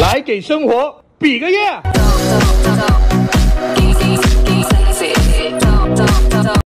来给生活比个耶。